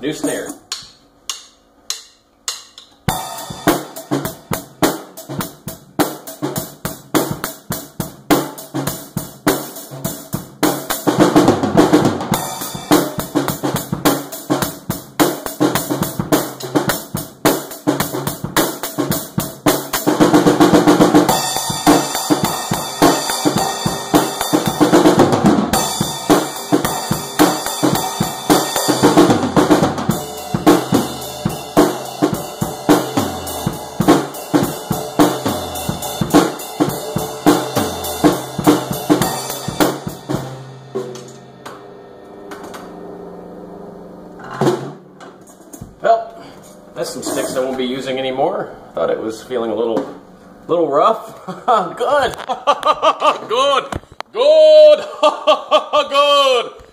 new snare. Well, that's some sticks I won't be using anymore. Thought it was feeling a little, little rough. Good. Good. Good. Good.